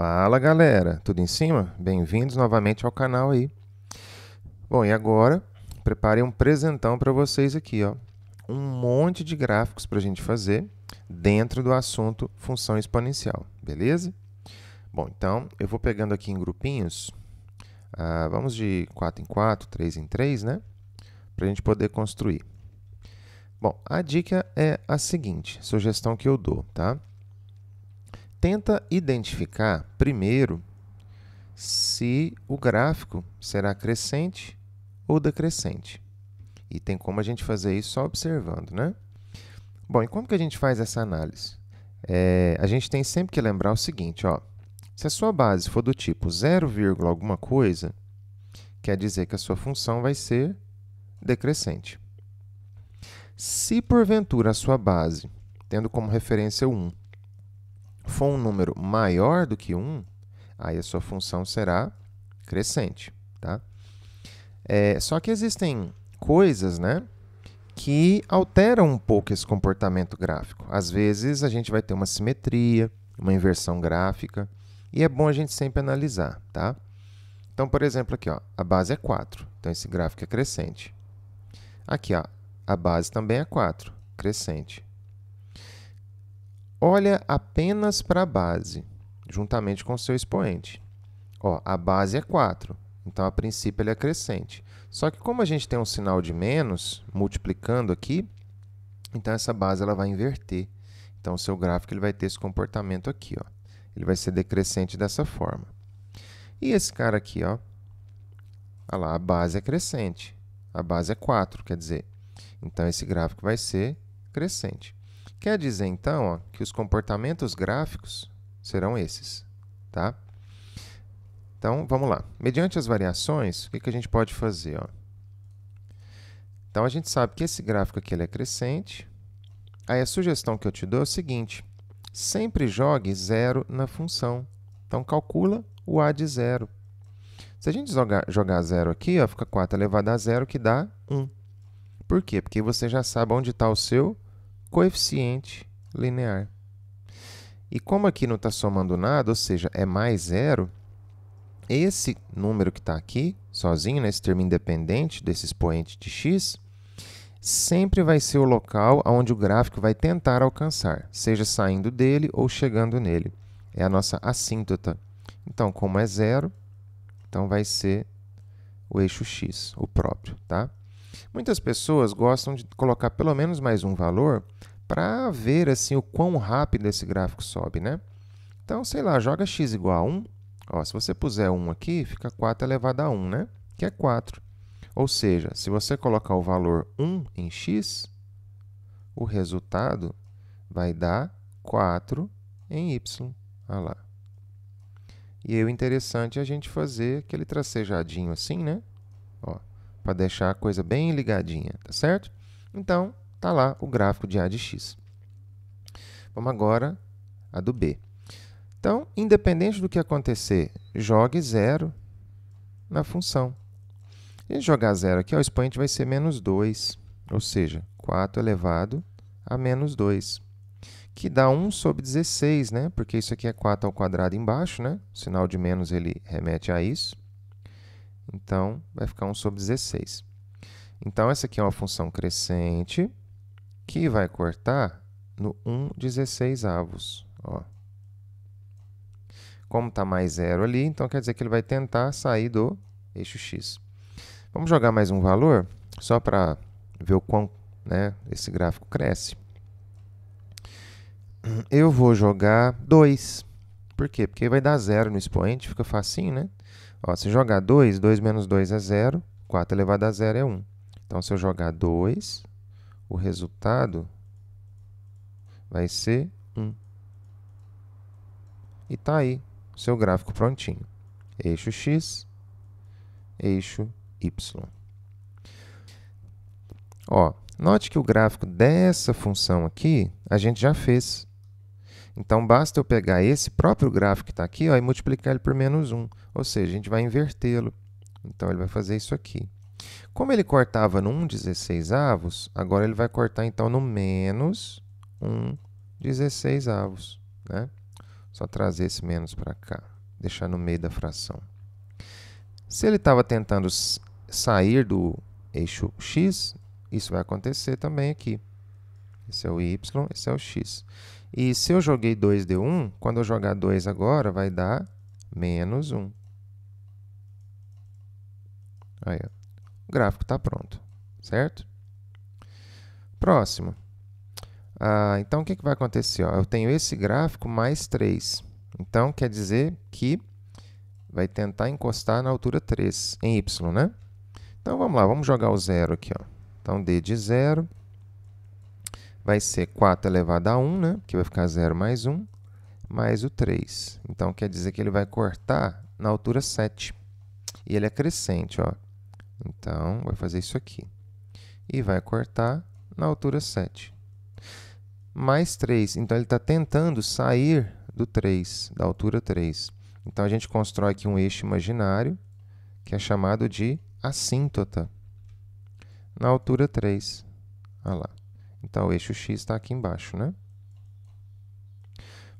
Fala galera, tudo em cima? Bem-vindos novamente ao canal aí. Bom, e agora preparei um presentão para vocês aqui, ó. Um monte de gráficos para a gente fazer dentro do assunto função exponencial, beleza? Bom, então eu vou pegando aqui em grupinhos, ah, vamos de 4 em 4, 3 em 3, né? Para a gente poder construir. Bom, a dica é a seguinte, sugestão que eu dou, tá? Tenta identificar primeiro se o gráfico será crescente ou decrescente. E tem como a gente fazer isso só observando, né? Bom, e como que a gente faz essa análise? É, a gente tem sempre que lembrar o seguinte, ó. Se a sua base for do tipo 0, alguma coisa, quer dizer que a sua função vai ser decrescente. Se porventura a sua base, tendo como referência 1, for um número maior do que 1, aí a sua função será crescente. Tá? É, só que existem coisas né, que alteram um pouco esse comportamento gráfico. Às vezes a gente vai ter uma simetria, uma inversão gráfica, e é bom a gente sempre analisar. Tá? Então, por exemplo, aqui ó, a base é 4, então esse gráfico é crescente. Aqui, ó, a base também é 4, crescente olha apenas para a base, juntamente com o seu expoente. Ó, a base é 4, então a princípio ele é crescente. Só que como a gente tem um sinal de menos multiplicando aqui, então essa base ela vai inverter. Então o seu gráfico ele vai ter esse comportamento aqui, ó. Ele vai ser decrescente dessa forma. E esse cara aqui, ó, olha lá, a base é crescente. A base é 4, quer dizer, então esse gráfico vai ser crescente. Quer dizer, então, ó, que os comportamentos gráficos serão esses. Tá? Então, vamos lá. Mediante as variações, o que, que a gente pode fazer? Ó? Então, a gente sabe que esse gráfico aqui ele é crescente. Aí, a sugestão que eu te dou é o seguinte. Sempre jogue zero na função. Então, calcula o a de zero. Se a gente jogar, jogar zero aqui, ó, fica 4 elevado a zero, que dá 1. Por quê? Porque você já sabe onde está o seu coeficiente linear. E como aqui não está somando nada, ou seja, é mais zero, esse número que está aqui, sozinho, nesse termo independente desse expoente de x, sempre vai ser o local onde o gráfico vai tentar alcançar, seja saindo dele ou chegando nele. É a nossa assíntota. Então, como é zero, então vai ser o eixo x, o próprio. Tá? Muitas pessoas gostam de colocar pelo menos mais um valor para ver assim o quão rápido esse gráfico sobe, né? Então, sei lá, joga x igual a 1. Ó, se você puser 1 aqui, fica 4 elevado a 1, né? Que é 4. Ou seja, se você colocar o valor 1 em x, o resultado vai dar 4 em y. Olha lá. E aí, o interessante é a gente fazer aquele tracejadinho assim, né? Para deixar a coisa bem ligadinha, tá certo? Então, tá lá o gráfico de A de x. Vamos agora a do B. Então, independente do que acontecer, jogue zero na função. Gente jogar zero aqui, ó, o expoente vai ser menos 2, ou seja, 4 elevado a menos 2, que dá 1 sobre 16, né? porque isso aqui é 4 ao quadrado embaixo, né? o sinal de menos ele remete a isso. Então, vai ficar 1 sobre 16. Então, essa aqui é uma função crescente que vai cortar no 1 16 avos. Ó. Como está mais zero ali, então quer dizer que ele vai tentar sair do eixo x. Vamos jogar mais um valor, só para ver o quão né, esse gráfico cresce. Eu vou jogar 2. Por quê? Porque vai dar zero no expoente, fica facinho, né? Ó, se jogar 2, 2 menos 2 é 0, 4 elevado a 0 é 1. Então, se eu jogar 2, o resultado vai ser 1. E está aí o seu gráfico prontinho. Eixo x, eixo y. Ó, note que o gráfico dessa função aqui, a gente já fez. Então, basta eu pegar esse próprio gráfico que está aqui ó, e multiplicar ele por menos 1. Ou seja, a gente vai invertê-lo. Então, ele vai fazer isso aqui. Como ele cortava no 1 16 avos, agora ele vai cortar, então, no menos 1 16 avos. Né? Só trazer esse menos para cá, deixar no meio da fração. Se ele estava tentando sair do eixo x, isso vai acontecer também aqui. Esse é o y, esse é o x. E se eu joguei 2 de 1, quando eu jogar 2 agora, vai dar menos 1. Aí, ó. o gráfico está pronto, certo? Próximo. Ah, então, o que, que vai acontecer? Ó, eu tenho esse gráfico mais 3. Então, quer dizer que vai tentar encostar na altura 3, em y, né? Então, vamos lá, vamos jogar o zero aqui. Ó. Então, d de 0 vai ser 4 elevado a 1, né? que vai ficar 0 mais 1, mais o 3. Então, quer dizer que ele vai cortar na altura 7. E ele é crescente, ó. Então, vai fazer isso aqui. E vai cortar na altura 7. Mais 3. Então, ele está tentando sair do 3, da altura 3. Então, a gente constrói aqui um eixo imaginário, que é chamado de assíntota, na altura 3. Olha lá. Então, o eixo x está aqui embaixo, né?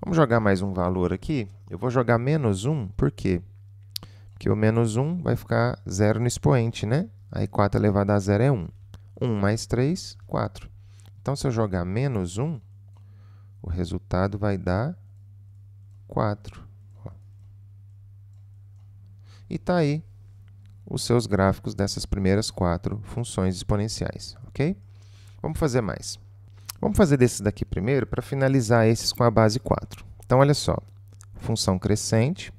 Vamos jogar mais um valor aqui. Eu vou jogar menos 1, por quê? Porque o menos 1 vai ficar zero no expoente, né? Aí 4 elevado a zero é 1. 1 mais 3, 4. Então, se eu jogar menos 1, o resultado vai dar 4. Ó. E está aí os seus gráficos dessas primeiras quatro funções exponenciais, ok? Vamos fazer mais. Vamos fazer desses daqui primeiro para finalizar esses com a base 4. Então, olha só. Função crescente.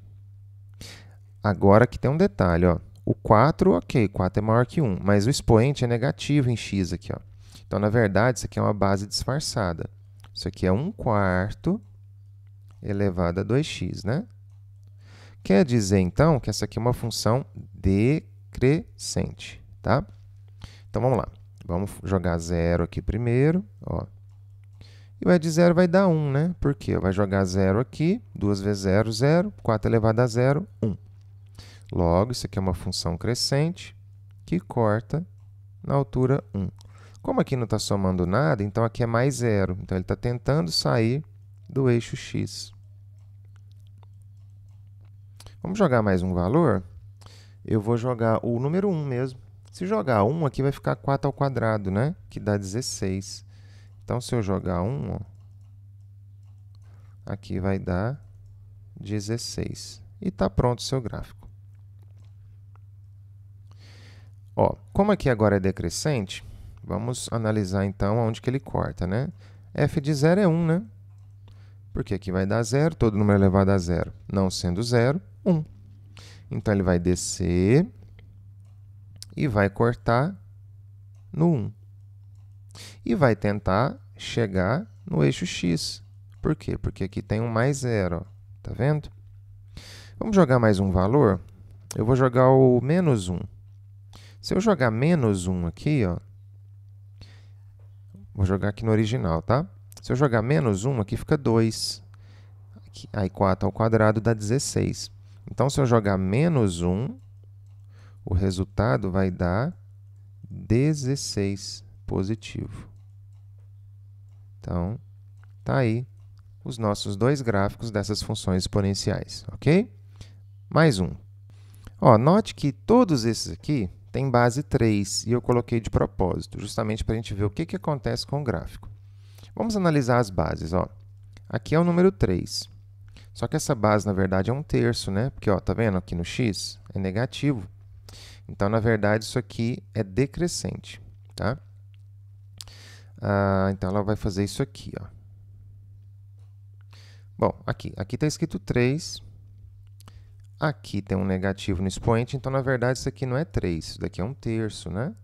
Agora aqui tem um detalhe, ó. O 4, ok, 4 é maior que 1, mas o expoente é negativo em x aqui, ó. Então, na verdade, isso aqui é uma base disfarçada. Isso aqui é 1 quarto elevado a 2x, né? Quer dizer, então, que essa aqui é uma função decrescente, tá? Então, vamos lá. Vamos jogar zero aqui primeiro, ó. E o e de zero vai dar 1, né? Por quê? Vai jogar zero aqui, 2 vezes 0, 0, 4 elevado a 0, 1. Logo, isso aqui é uma função crescente que corta na altura 1. Como aqui não está somando nada, então aqui é mais zero. Então, ele está tentando sair do eixo x. Vamos jogar mais um valor? Eu vou jogar o número 1 mesmo. Se jogar 1, aqui vai ficar 4 ao quadrado, né? Que dá 16. Então, se eu jogar 1, ó, aqui vai dar 16. E está pronto o seu gráfico. Ó, como aqui agora é decrescente, vamos analisar então onde que ele corta, né? f de 0 é 1, né? Porque aqui vai dar 0, todo número elevado a 0, não sendo 0, 1. Então, ele vai descer e vai cortar no 1. E vai tentar chegar no eixo x. Por quê? Porque aqui tem um mais zero. Está vendo? Vamos jogar mais um valor? Eu vou jogar o menos 1. Se eu jogar menos 1 aqui, ó, vou jogar aqui no original, tá? Se eu jogar menos 1, aqui fica 2. Aqui, aí 4 ao quadrado dá 16. Então, se eu jogar menos 1, o resultado vai dar 16 positivo. Então, tá aí os nossos dois gráficos dessas funções exponenciais, ok? Mais um. Ó, note que todos esses aqui têm base 3 e eu coloquei de propósito, justamente para a gente ver o que, que acontece com o gráfico. Vamos analisar as bases. Ó. Aqui é o número 3. Só que essa base, na verdade, é um terço, né? Porque, ó, tá vendo aqui no x? É negativo. Então, na verdade, isso aqui é decrescente, tá? Ah, então, ela vai fazer isso aqui, ó. Bom, aqui aqui está escrito 3. Aqui tem um negativo no expoente, então, na verdade, isso aqui não é 3. Isso daqui é um terço, né?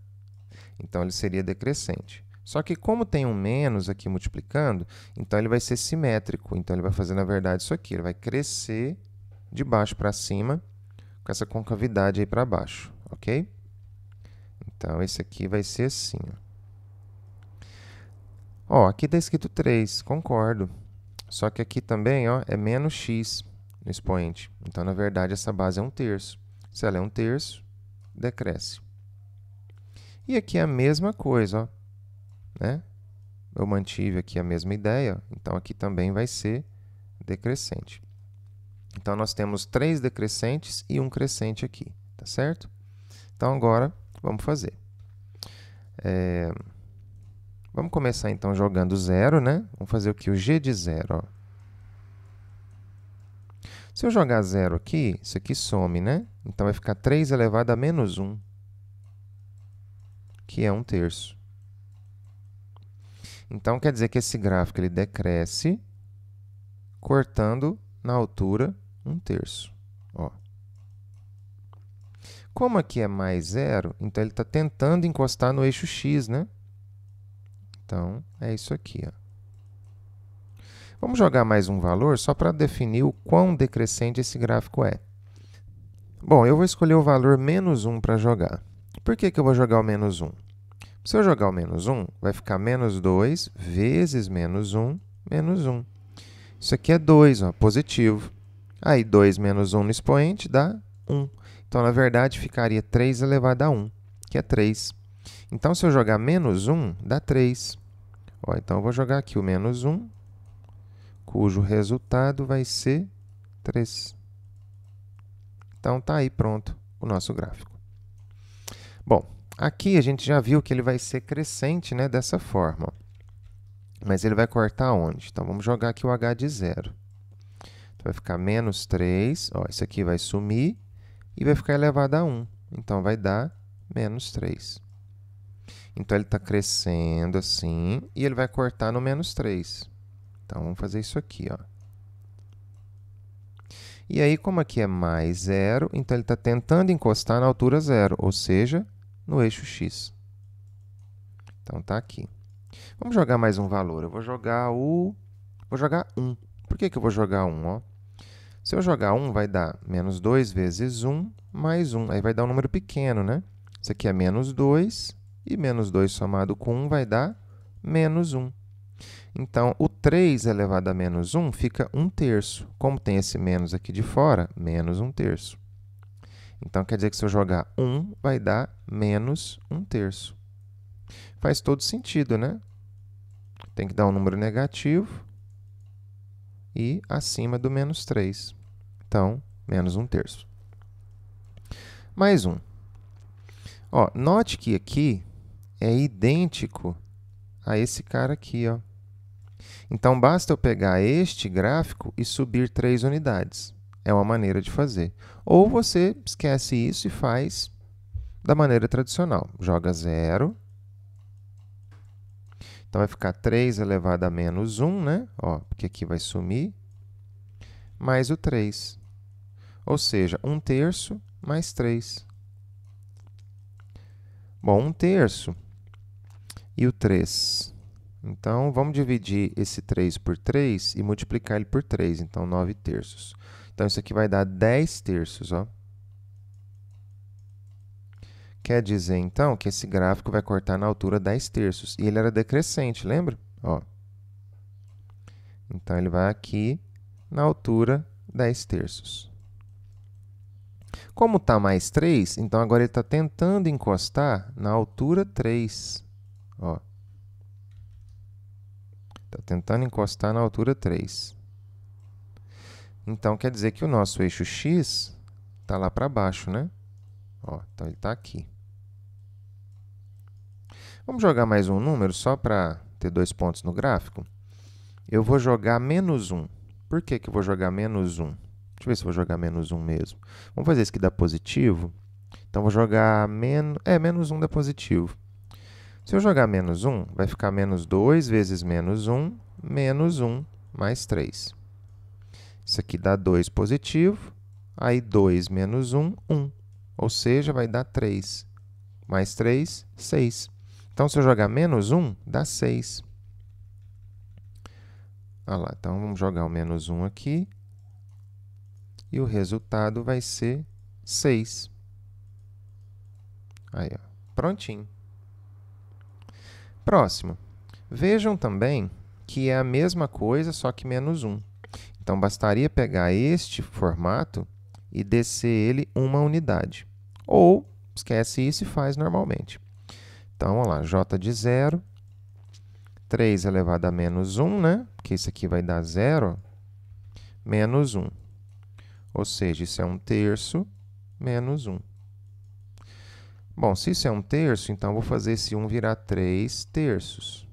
Então, ele seria decrescente. Só que como tem um menos aqui multiplicando, então ele vai ser simétrico. Então, ele vai fazer, na verdade, isso aqui. Ele vai crescer de baixo para cima, com essa concavidade aí para baixo ok? Então, esse aqui vai ser assim. Ó, ó aqui está escrito 3, concordo. Só que aqui também ó, é menos x no expoente. Então, na verdade, essa base é um terço. Se ela é um terço, decresce. E aqui é a mesma coisa. Ó, né? Eu mantive aqui a mesma ideia, então aqui também vai ser decrescente. Então, nós temos três decrescentes e um crescente aqui, tá certo? Então, agora, vamos fazer. É... Vamos começar, então, jogando zero, né? Vamos fazer o que? O g de zero, ó. Se eu jogar zero aqui, isso aqui some, né? Então, vai ficar 3 elevado a menos 1, que é 1 terço. Então, quer dizer que esse gráfico ele decresce, cortando na altura 1 terço. Ó. Como aqui é mais zero, então ele está tentando encostar no eixo x, né? Então, é isso aqui. Ó. Vamos jogar mais um valor só para definir o quão decrescente esse gráfico é. Bom, eu vou escolher o valor menos 1 para jogar. Por que, que eu vou jogar o menos 1? Se eu jogar o menos 1, vai ficar menos 2 vezes menos 1, menos 1. Isso aqui é 2, ó, positivo. Aí, 2 menos 1 no expoente dá 1. Então, na verdade, ficaria 3 elevado a 1, que é 3. Então, se eu jogar menos 1, dá 3. Ó, então, eu vou jogar aqui o menos 1, cujo resultado vai ser 3. Então, está aí pronto o nosso gráfico. Bom, aqui a gente já viu que ele vai ser crescente né, dessa forma. Mas ele vai cortar onde? Então, vamos jogar aqui o h de zero. Então, vai ficar menos 3. Ó, isso aqui vai sumir e vai ficar elevado a 1. Então, vai dar menos 3. Então, ele está crescendo assim e ele vai cortar no menos 3. Então, vamos fazer isso aqui. Ó. E aí, como aqui é mais zero, então ele está tentando encostar na altura zero, ou seja, no eixo x. Então, está aqui. Vamos jogar mais um valor. Eu vou jogar o... Vou jogar 1. Por que, que eu vou jogar 1? Ó? Se eu jogar 1, vai dar menos 2 vezes 1 mais 1. Aí vai dar um número pequeno, né? Isso aqui é menos 2, e menos 2 somado com 1 vai dar menos 1. Então, o 3 elevado a menos 1 fica 1 terço. Como tem esse menos aqui de fora, menos 1 terço. Então, quer dizer que se eu jogar 1, vai dar menos 1 terço. Faz todo sentido, né? Tem que dar um número negativo e acima do menos 3. Então, menos 1 terço. Mais um. Ó, note que aqui é idêntico a esse cara aqui. Ó. Então, basta eu pegar este gráfico e subir 3 unidades. É uma maneira de fazer. Ou você esquece isso e faz da maneira tradicional. Joga 0 então, vai ficar 3 elevado a menos 1, né? Ó, porque aqui vai sumir, mais o 3. Ou seja, 1 terço mais 3. Bom, 1 terço e o 3. Então, vamos dividir esse 3 por 3 e multiplicar ele por 3. Então, 9 terços. Então, isso aqui vai dar 10 terços, ó. Quer dizer, então, que esse gráfico vai cortar na altura 10 terços. E ele era decrescente, lembra? Ó. Então, ele vai aqui na altura 10 terços. Como está mais 3, então agora ele está tentando encostar na altura 3. Está tentando encostar na altura 3. Então, quer dizer que o nosso eixo x está lá para baixo, né? Ó, então, ele está aqui. Vamos jogar mais um número só para ter dois pontos no gráfico? Eu vou jogar menos 1. Por que, que eu vou jogar menos 1? Deixa eu ver se eu vou jogar menos 1 mesmo. Vamos fazer isso que dá positivo. Então, vou jogar menos... É, menos 1 dá positivo. Se eu jogar menos 1, vai ficar menos 2 vezes menos 1, menos 1 mais 3. Isso aqui dá 2 positivo. Aí, 2 menos 1, 1. Ou seja, vai dar 3. Mais 3, 6. Então, se eu jogar menos 1, dá 6. Olha lá, então vamos jogar o menos 1 aqui. E o resultado vai ser 6. Aí, ó, prontinho. Próximo. Vejam também que é a mesma coisa, só que menos 1. Então, bastaria pegar este formato e descer ele uma unidade. Ou, esquece isso e faz normalmente. Então, vamos lá, j de 0, 3 elevado a menos 1, né? Porque isso aqui vai dar 0, menos 1. Ou seja, isso é 1 terço menos 1. Bom, se isso é 1 terço, então vou fazer esse 1 virar 3 terços.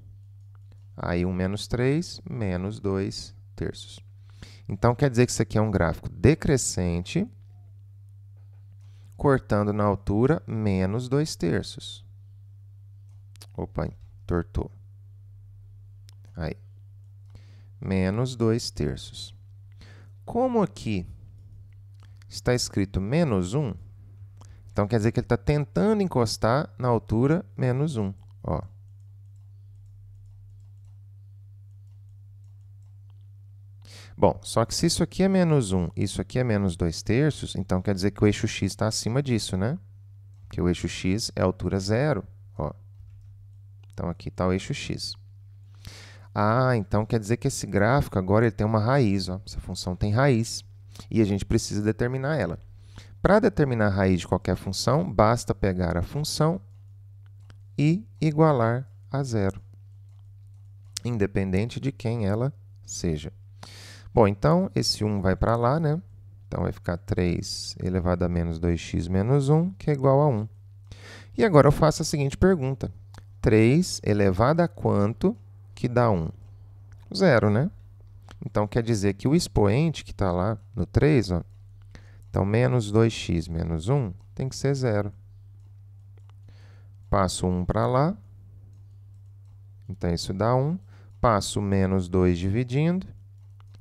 Aí 1 menos 3, menos 2 terços. Então, quer dizer que isso aqui é um gráfico decrescente, cortando na altura menos 2 terços. Opa, tortou. Aí. Menos 2 terços. Como aqui está escrito menos 1, então quer dizer que ele está tentando encostar na altura menos 1. Ó. Bom, só que se isso aqui é menos 1 e isso aqui é menos 2 terços, então quer dizer que o eixo x está acima disso, né? Que o eixo x é altura zero. Ó. Então, aqui está o eixo x. Ah, então quer dizer que esse gráfico agora ele tem uma raiz. Ó. Essa função tem raiz e a gente precisa determinar ela. Para determinar a raiz de qualquer função, basta pegar a função e igualar a zero, independente de quem ela seja. Bom, então, esse 1 vai para lá, né? Então, vai ficar 3 elevado a menos 2x menos 1, que é igual a 1. E agora eu faço a seguinte pergunta. 3 elevado a quanto que dá 1? Zero, né? Então, quer dizer que o expoente que está lá no 3, ó, então, menos 2x menos 1 tem que ser zero. Passo 1 para lá, então isso dá 1. Passo menos 2 dividindo,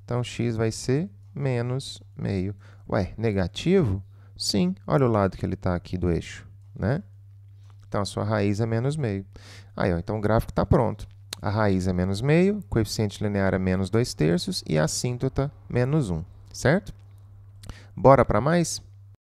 então x vai ser menos meio. Ué, negativo? Sim, olha o lado que ele está aqui do eixo, né? Então, a sua raiz é menos meio. Aí, ó, então o gráfico está pronto. A raiz é menos meio, coeficiente linear é menos 2 terços e a assíntota menos 1, certo? Bora para mais?